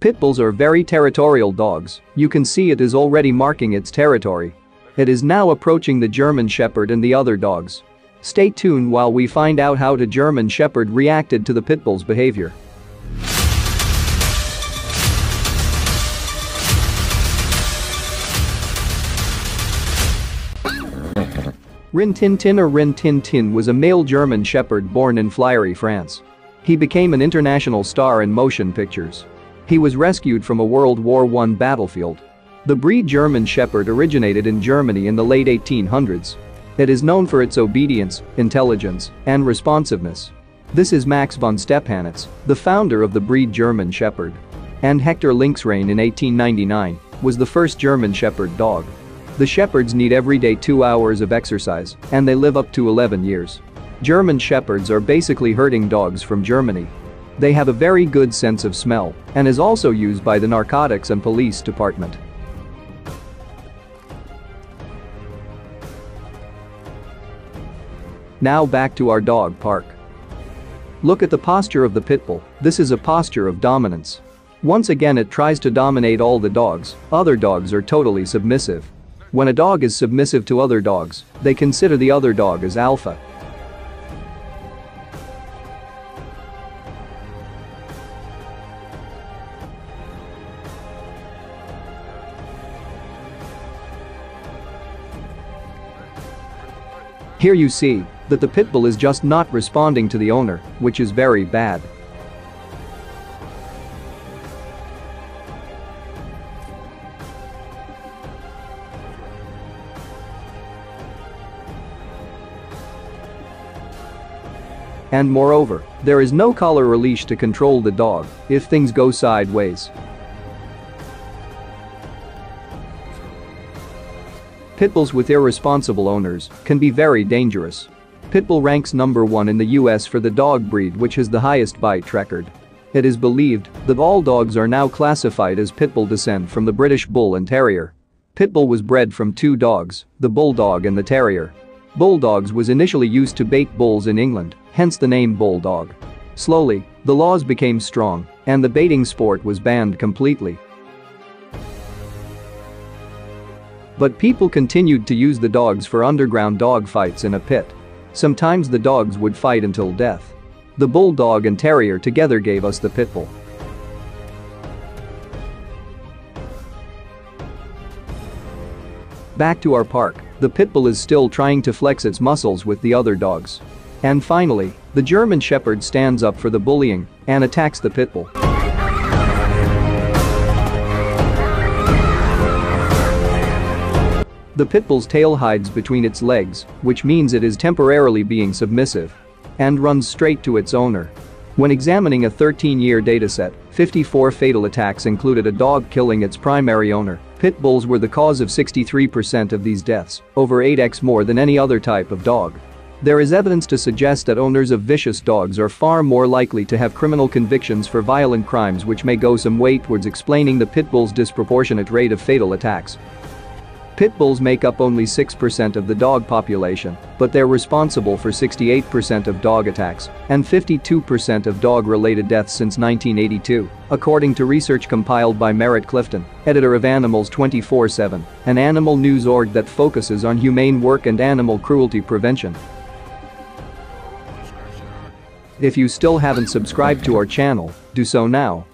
Pit bulls are very territorial dogs, you can see it is already marking its territory. It is now approaching the German Shepherd and the other dogs. Stay tuned while we find out how the German Shepherd reacted to the pit bull's behavior. Rin Tin Tin or Rin Tin Tin was a male German Shepherd born in Flirey, France. He became an international star in motion pictures. He was rescued from a World War I battlefield. The breed German Shepherd originated in Germany in the late 1800s. It is known for its obedience, intelligence, and responsiveness. This is Max von Stephanitz, the founder of the breed German Shepherd. And Hector Linksrhein in 1899 was the first German Shepherd dog. The Shepherds need every day 2 hours of exercise, and they live up to 11 years. German Shepherds are basically herding dogs from Germany. They have a very good sense of smell and is also used by the narcotics and police department. Now back to our dog park. Look at the posture of the pit bull, this is a posture of dominance. Once again it tries to dominate all the dogs, other dogs are totally submissive. When a dog is submissive to other dogs, they consider the other dog as alpha. Here you see that the pit bull is just not responding to the owner, which is very bad. And moreover, there is no collar or leash to control the dog if things go sideways. Pitbulls with irresponsible owners can be very dangerous. Pitbull ranks number one in the US for the dog breed which has the highest bite record. It is believed that all dogs are now classified as Pitbull descent from the British Bull and Terrier. Pitbull was bred from two dogs, the Bulldog and the Terrier. Bulldogs was initially used to bait bulls in England, hence the name Bulldog. Slowly, the laws became strong, and the baiting sport was banned completely. But people continued to use the dogs for underground dog fights in a pit. Sometimes the dogs would fight until death. The Bulldog and Terrier together gave us the Pitbull. Back to our park, the Pitbull is still trying to flex its muscles with the other dogs. And finally, the German Shepherd stands up for the bullying and attacks the Pitbull. The Pitbull's tail hides between its legs, which means it is temporarily being submissive. And runs straight to its owner. When examining a 13-year dataset, 54 fatal attacks included a dog killing its primary owner. Pit bulls were the cause of 63% of these deaths, over 8x more than any other type of dog. There is evidence to suggest that owners of vicious dogs are far more likely to have criminal convictions for violent crimes which may go some way towards explaining the pit bull's disproportionate rate of fatal attacks. Pit bulls make up only 6% of the dog population, but they're responsible for 68% of dog attacks and 52% of dog-related deaths since 1982, according to research compiled by Merritt Clifton, editor of Animals 24-7, an animal news org that focuses on humane work and animal cruelty prevention. If you still haven't subscribed to our channel, do so now